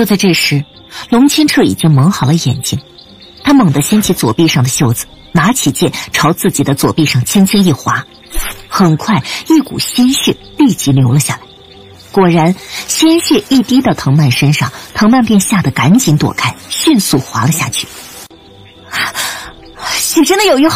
就在这时，龙千澈已经蒙好了眼睛，他猛地掀起左臂上的袖子，拿起剑朝自己的左臂上轻轻一划，很快一股鲜血立即流了下来。果然，鲜血一滴到藤蔓身上，藤蔓便吓得赶紧躲开，迅速滑了下去。血真的有用，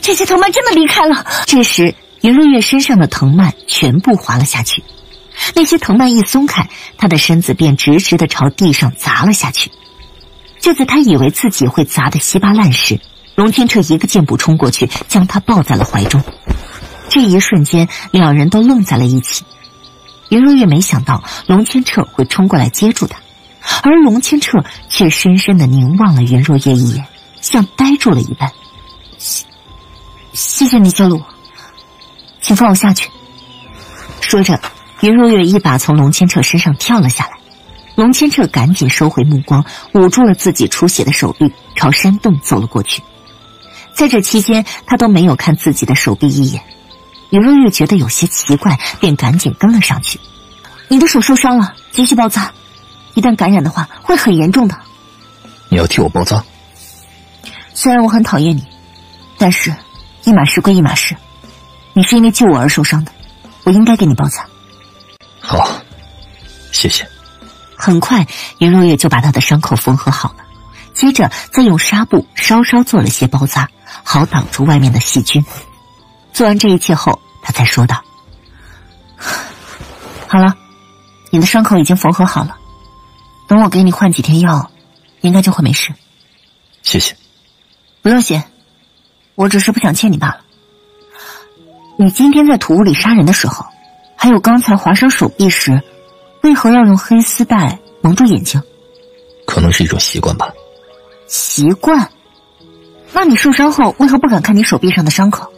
这些藤蔓真的离开了。这时，云若月身上的藤蔓全部滑了下去，那些藤蔓一松开，他的身子便直直的朝地上砸了下去。就在他以为自己会砸得稀巴烂时，龙天彻一个箭步冲过去，将他抱在了怀中。这一瞬间，两人都愣在了一起。云若月没想到龙千澈会冲过来接住他，而龙千澈却深深的凝望了云若月一眼，像呆住了一般。谢，谢谢你救了我，请放我下去。说着，云若月一把从龙千澈身上跳了下来，龙千彻赶紧收回目光，捂住了自己出血的手臂，朝山洞走了过去。在这期间，他都没有看自己的手臂一眼。云若月觉得有些奇怪，便赶紧跟了上去。你的手受伤了，急需包扎，一旦感染的话会很严重的。你要替我包扎？虽然我很讨厌你，但是，一码事归一码事，你是因为救我而受伤的，我应该给你包扎。好，谢谢。很快，云若月就把他的伤口缝合好了，接着再用纱布稍稍做了些包扎，好挡住外面的细菌。做完这一切后。他才说道：“好了，你的伤口已经缝合好了，等我给你换几天药，应该就会没事。”谢谢。不用谢，我只是不想欠你罢了。你今天在土屋里杀人的时候，还有刚才划伤手臂时，为何要用黑丝带蒙住眼睛？可能是一种习惯吧。习惯？那你受伤后为何不敢看你手臂上的伤口？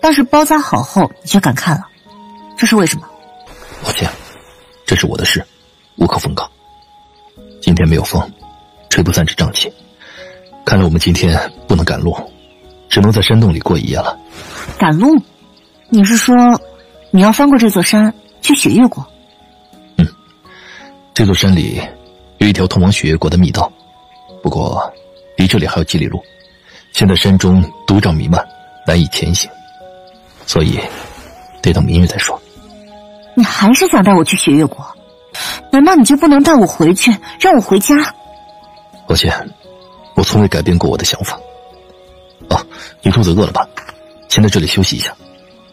但是包扎好后，你却敢看了，这是为什么？抱歉，这是我的事，无可奉告。今天没有风，吹不散这瘴气，看来我们今天不能赶路，只能在山洞里过一夜了。赶路？你是说你要翻过这座山去雪月国？嗯，这座山里有一条通往雪月国的密道，不过离这里还有几里路。现在山中毒瘴弥漫，难以前行。所以，得等明日再说。你还是想带我去雪月国？难道你就不能带我回去，让我回家？抱歉，我从未改变过我的想法。哦，你肚子饿了吧？先在这里休息一下，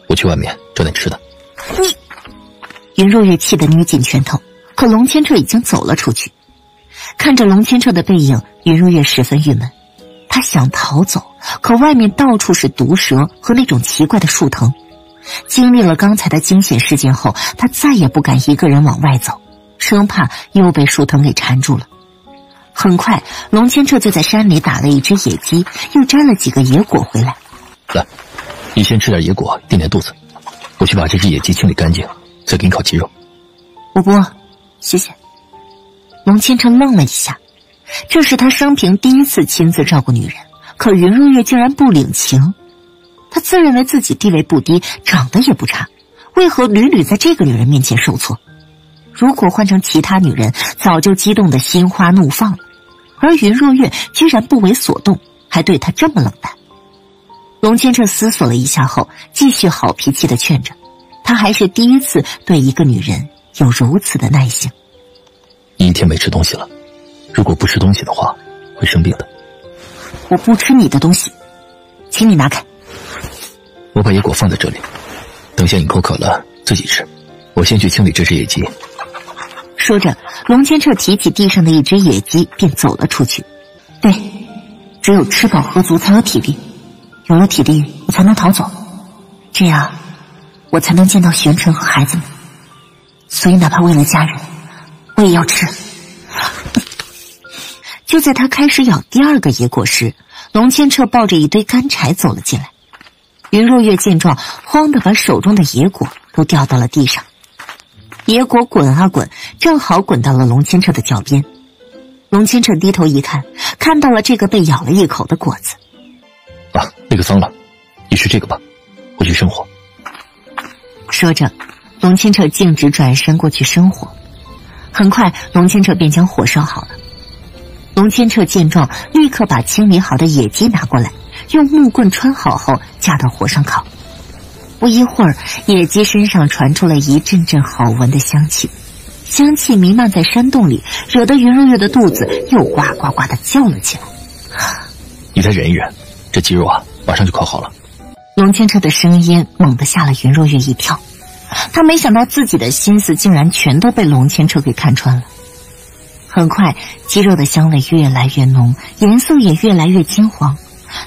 我去外面找点吃的。你，云若月气得捏紧拳头，可龙千彻已经走了出去。看着龙千彻的背影，云若月十分郁闷。他想逃走，可外面到处是毒蛇和那种奇怪的树藤。经历了刚才的惊险事件后，他再也不敢一个人往外走，生怕又被树藤给缠住了。很快，龙千彻就在山里打了一只野鸡，又摘了几个野果回来。来，你先吃点野果垫垫肚子，我去把这只野鸡清理干净，再给你烤鸡肉。我不饿，谢谢。龙千城愣了一下。这是他生平第一次亲自照顾女人，可云若月竟然不领情。他自认为自己地位不低，长得也不差，为何屡屡在这个女人面前受挫？如果换成其他女人，早就激动的心花怒放了。而云若月居然不为所动，还对他这么冷淡。龙千彻思索了一下后，继续好脾气的劝着：“他还是第一次对一个女人有如此的耐性。”你一天没吃东西了。如果不吃东西的话，会生病的。我不吃你的东西，请你拿开。我把野果放在这里，等下你口渴了自己吃。我先去清理这只野鸡。说着，龙千彻提起地上的一只野鸡，便走了出去。对，只有吃饱喝足才有体力，有了体力，我才能逃走，这样我才能见到玄尘和孩子们。所以，哪怕为了家人，我也要吃。就在他开始咬第二个野果时，龙千彻抱着一堆干柴走了进来。云若月见状，慌的把手中的野果都掉到了地上。野果滚啊滚，正好滚到了龙千彻的脚边。龙千彻低头一看，看到了这个被咬了一口的果子。啊，那个脏了，你吃这个吧，回去生火。说着，龙千彻径直转身过去生火。很快，龙千彻便将火烧好了。龙千彻见状，立刻把清理好的野鸡拿过来，用木棍穿好后架到火上烤。不一会儿，野鸡身上传出了一阵阵好闻的香气，香气弥漫在山洞里，惹得云若月的肚子又呱呱呱的叫了起来。你再忍一忍，这鸡肉啊，马上就烤好了。龙千彻的声音猛地吓了云若月一跳，他没想到自己的心思竟然全都被龙千彻给看穿了。很快，鸡肉的香味越来越浓，颜色也越来越金黄。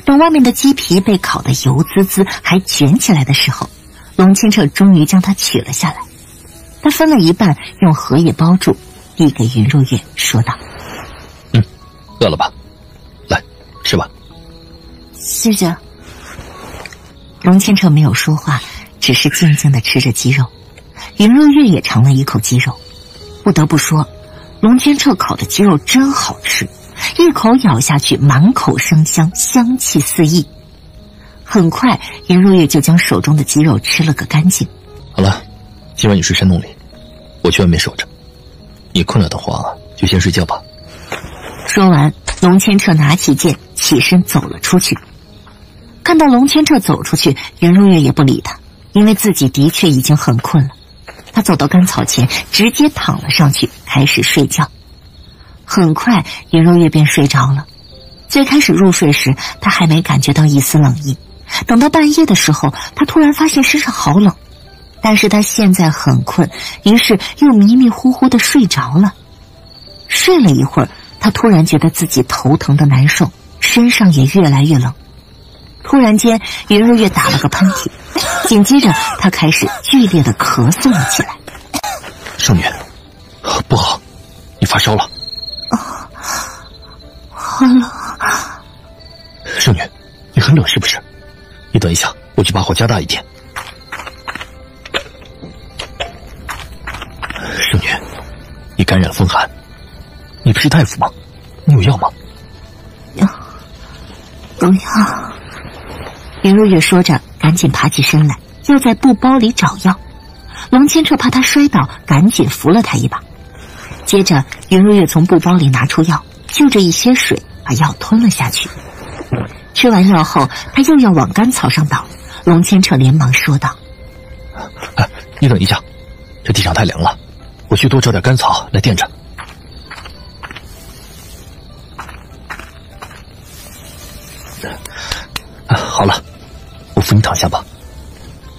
等外面的鸡皮被烤得油滋滋，还卷起来的时候，龙千彻终于将它取了下来。他分了一半，用荷叶包住，递给云若月，说道：“嗯，饿了吧？来，吃吧。”谢谢。龙千澈没有说话，只是静静的吃着鸡肉。云若月也尝了一口鸡肉，不得不说。龙千彻烤的鸡肉真好吃，一口咬下去，满口生香，香气四溢。很快，云若月就将手中的鸡肉吃了个干净。好了，今晚你睡山洞里，我去外面守着。你困了的话，就先睡觉吧。说完，龙千彻拿起剑，起身走了出去。看到龙千彻走出去，颜若月也不理他，因为自己的确已经很困了。他走到干草前，直接躺了上去，开始睡觉。很快，云若月便睡着了。最开始入睡时，他还没感觉到一丝冷意。等到半夜的时候，他突然发现身上好冷。但是他现在很困，于是又迷迷糊糊的睡着了。睡了一会儿，他突然觉得自己头疼的难受，身上也越来越冷。突然间，云若月打了个喷嚏。紧接着，她开始剧烈的咳嗽了起来。圣女，不好，你发烧了。啊，好冷。圣女，你很冷是不是？你等一下，我去把火加大一点。圣女，你感染了风寒，你不是大夫吗？你有药吗？药，有药。林如月说着。赶紧爬起身来，要在布包里找药。龙千彻怕他摔倒，赶紧扶了他一把。接着，云若月从布包里拿出药，就着一些水把药吞了下去。吃完药后，他又要往干草上倒。龙千彻连忙说道：“你等一下，这地上太凉了，我去多找点干草来垫着。”好了。我你躺下吧。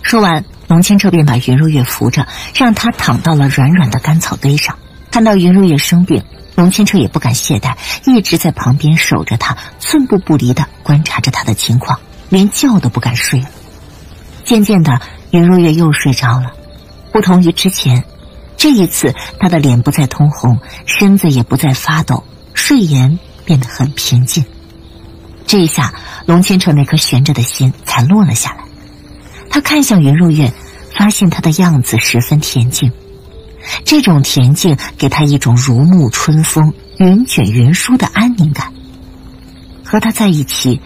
说完，龙千澈便把云如月扶着，让她躺到了软软的干草堆上。看到云如月生病，龙千澈也不敢懈怠，一直在旁边守着她，寸步不离的观察着她的情况，连觉都不敢睡了。渐渐的，云如月又睡着了。不同于之前，这一次她的脸不再通红，身子也不再发抖，睡颜变得很平静。这一下，龙千彻那颗悬着的心才落了下来。他看向云若月，发现她的样子十分恬静。这种恬静给他一种如沐春风、云卷云舒的安宁感。和他在一起，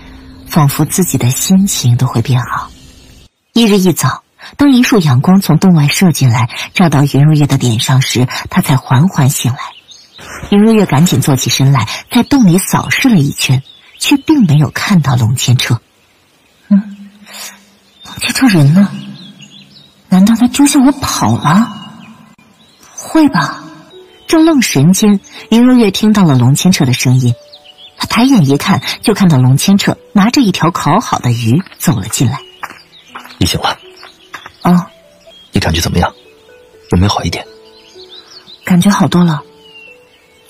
仿佛自己的心情都会变好。一日一早，当一束阳光从洞外射进来，照到云若月的脸上时，他才缓缓醒来。云若月赶紧坐起身来，在洞里扫视了一圈。却并没有看到龙千彻。嗯，龙千彻人呢？难道他丢下我跑了？会吧。正愣神间，林若月听到了龙千彻的声音。他抬眼一看，就看到龙千彻拿着一条烤好的鱼走了进来。你醒了？哦。你感觉怎么样？有没有好一点？感觉好多了。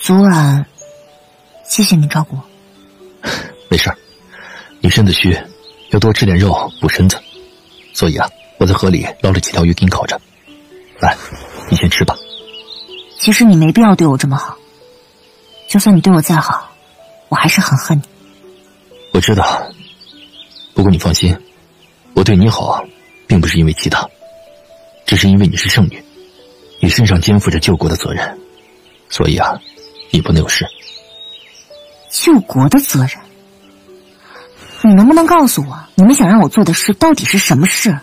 昨晚，谢谢你照顾我。没事你身子虚，要多吃点肉补身子。所以啊，我在河里捞了几条鱼给你烤着。来，你先吃吧。其实你没必要对我这么好。就算你对我再好，我还是很恨你。我知道，不过你放心，我对你好，并不是因为其他，只是因为你是圣女，你身上肩负着救国的责任，所以啊，你不能有事。救国的责任，你能不能告诉我，你们想让我做的事到底是什么事？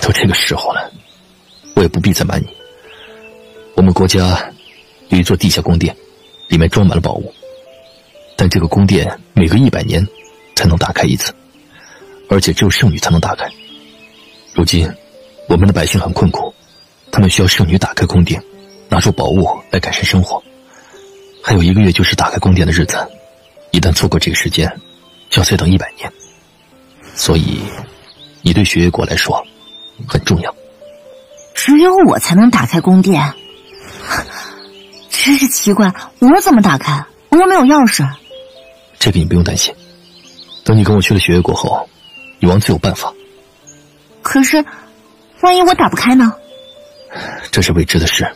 都这个时候了，我也不必再瞒你。我们国家有一座地下宫殿，里面装满了宝物，但这个宫殿每隔一百年才能打开一次，而且只有圣女才能打开。如今，我们的百姓很困苦，他们需要圣女打开宫殿，拿出宝物来改善生活。还有一个月就是打开宫殿的日子，一旦错过这个时间，要再等一百年。所以，你对雪月国来说很重要。只有我才能打开宫殿，真是奇怪！我怎么打开？我又没有钥匙。这个你不用担心，等你跟我去了雪月国后，女王自有办法。可是，万一我打不开呢？这是未知的事，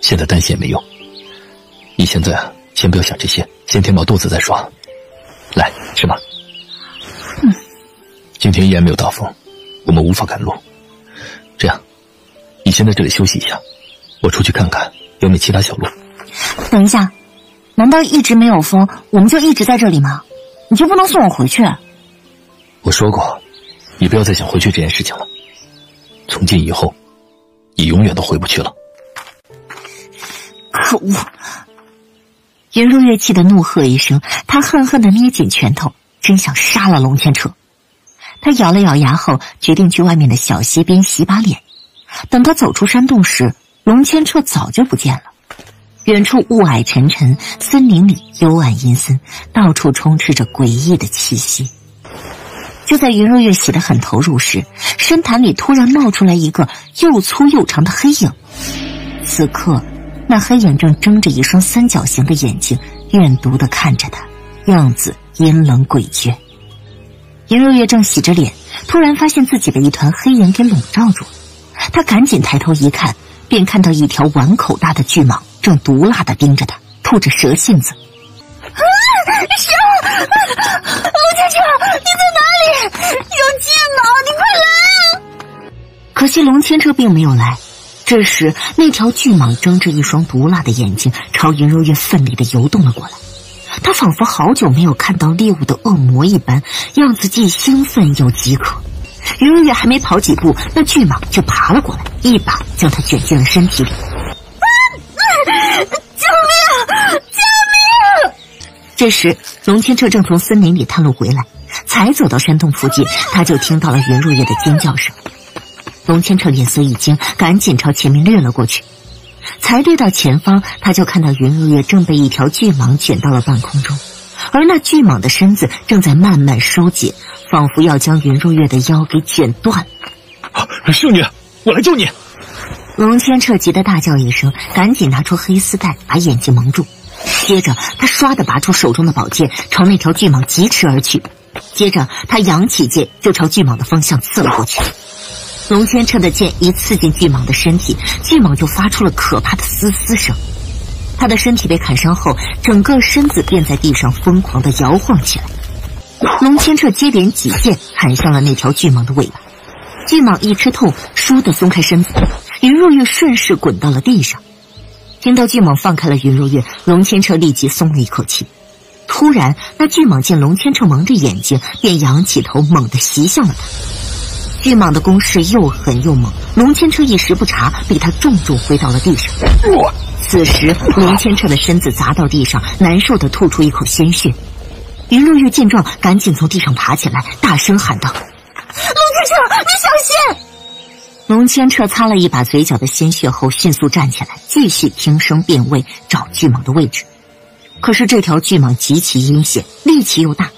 现在担心也没用。你现在先不要想这些，先填饱肚子再说。来，吃吧。嗯。今天依然没有大风，我们无法赶路。这样，你先在这里休息一下，我出去看看有没有其他小路。等一下，难道一直没有风，我们就一直在这里吗？你就不能送我回去？我说过，你不要再想回去这件事情了。从今以后，你永远都回不去了。可恶！云如月气得怒喝一声，他恨恨的捏紧拳头，真想杀了龙千彻。他咬了咬牙后，决定去外面的小溪边洗把脸。等他走出山洞时，龙千彻早就不见了。远处雾霭沉沉，森林里幽暗阴森，到处充斥着诡异的气息。就在云若月洗得很投入时，深潭里突然冒出来一个又粗又长的黑影。此刻。那黑影正睁着一双三角形的眼睛，怨毒的看着他，样子阴冷诡谲。颜若月正洗着脸，突然发现自己被一团黑影给笼罩住了。她赶紧抬头一看，便看到一条碗口大的巨蟒正毒辣的盯着她，吐着蛇信子。啊！蛇！陆天成，你在哪里？有巨蟒，你快来啊！可惜龙千车并没有来。这时，那条巨蟒睁着一双毒辣的眼睛，朝云若月奋力的游动了过来。他仿佛好久没有看到猎物的恶魔一般，样子既兴奋又饥渴。云若月还没跑几步，那巨蟒就爬了过来，一把将他卷进了身体里。救命！救命！这时，龙千彻正从森林里探路回来，才走到山洞附近，他就听到了云若月的尖叫声。龙千彻脸色一惊，赶紧朝前面掠了过去。才掠到前方，他就看到云若月正被一条巨蟒卷到了半空中，而那巨蟒的身子正在慢慢收紧，仿佛要将云若月的腰给卷断。啊、秀女，我来救你！龙千彻急得大叫一声，赶紧拿出黑丝带把眼睛蒙住。接着，他唰的拔出手中的宝剑，朝那条巨蟒疾驰而去。接着，他扬起剑就朝巨蟒的方向刺了过去。龙千彻的剑一刺进巨蟒的身体，巨蟒就发出了可怕的嘶嘶声。他的身体被砍伤后，整个身子便在地上疯狂的摇晃起来。龙千彻接连几剑砍向了那条巨蟒的尾巴，巨蟒一吃痛，倏地松开身子，云若月顺势滚到了地上。听到巨蟒放开了云若月，龙千彻立即松了一口气。突然，那巨蟒见龙千彻蒙着眼睛，便仰起头，猛地袭向了他。巨蟒的攻势又狠又猛，龙千彻一时不察，被他重重挥到了地上。此时，龙千彻的身子砸到地上，难受的吐出一口鲜血。云若月见状，赶紧从地上爬起来，大声喊道：“龙千彻，你小心！”龙千彻擦了一把嘴角的鲜血后，迅速站起来，继续听声辨位，找巨蟒的位置。可是这条巨蟒极其阴险，力气又大。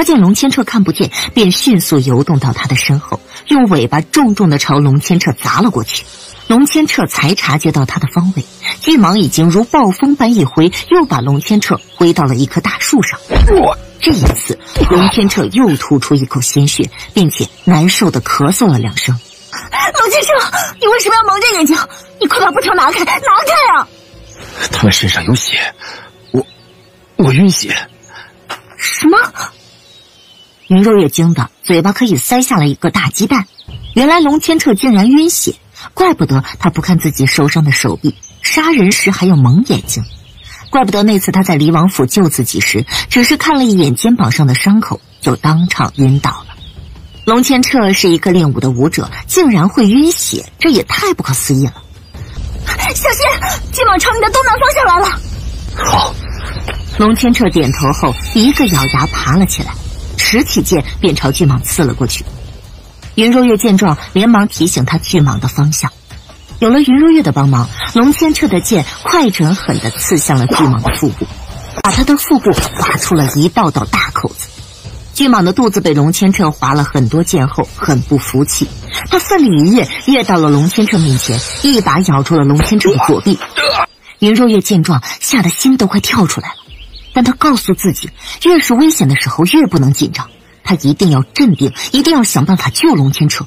他见龙千彻看不见，便迅速游动到他的身后，用尾巴重重的朝龙千彻砸了过去。龙千彻才察觉到他的方位，巨蟒已经如暴风般一挥，又把龙千彻挥到了一棵大树上。这一次，龙千彻又吐出一口鲜血，并且难受的咳嗽了两声。龙千彻，你为什么要蒙着眼睛？你快把布条拿开，拿开啊！他们身上有血，我我晕血。什么？云若月惊的嘴巴可以塞下了一个大鸡蛋，原来龙千彻竟然晕血，怪不得他不看自己受伤的手臂，杀人时还要蒙眼睛，怪不得那次他在离王府救自己时，只是看了一眼肩膀上的伤口就当场晕倒了。龙千彻是一个练武的武者，竟然会晕血，这也太不可思议了！小心，巨蟒朝你的东南方向来了。好。龙千彻点头后，一个咬牙爬了起来，持起剑便朝巨蟒刺了过去。云若月见状，连忙提醒他巨蟒的方向。有了云若月的帮忙，龙千彻的剑快准狠地刺向了巨蟒的腹部，把他的腹部划出了一道道大口子。巨蟒的肚子被龙千彻划了很多剑后，很不服气，他奋力一跃，跃到了龙千彻面前，一把咬住了龙千彻的左臂。云若月见状，吓得心都快跳出来了，但他告诉自己，越是危险的时候，越不能紧张，他一定要镇定，一定要想办法救龙千彻。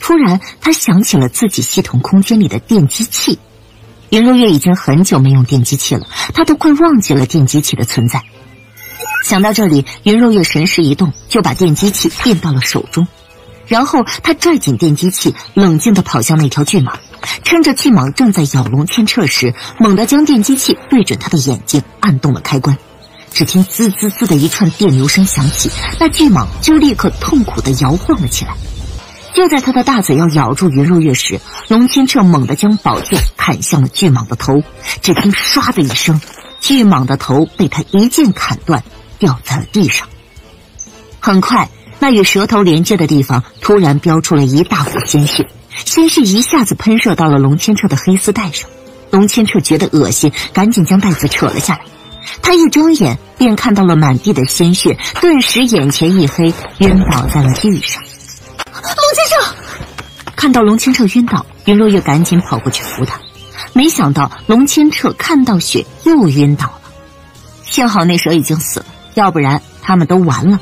突然，他想起了自己系统空间里的电击器。云若月已经很久没用电击器了，他都快忘记了电击器的存在。想到这里，云若月神识一动，就把电击器变到了手中。然后，他拽紧电击器，冷静地跑向那条巨蟒，趁着巨蟒正在咬龙千彻时，猛地将电击器对准他的眼睛，按动了开关。只听滋滋滋的一串电流声响起，那巨蟒就立刻痛苦地摇晃了起来。就在他的大嘴要咬住云若月时，龙千彻猛地将宝剑砍向了巨蟒的头。只听“唰”的一声，巨蟒的头被他一剑砍断，掉在了地上。很快，那与舌头连接的地方突然飙出了一大股鲜血，鲜血一下子喷射到了龙千彻的黑丝带上。龙千彻觉得恶心，赶紧将带子扯了下来。他一睁眼便看到了满地的鲜血，顿时眼前一黑，晕倒在了地上。龙千彻看到龙千彻晕倒，云若月赶紧跑过去扶他。没想到龙千彻看到血又晕倒了，幸好那蛇已经死了，要不然他们都完了。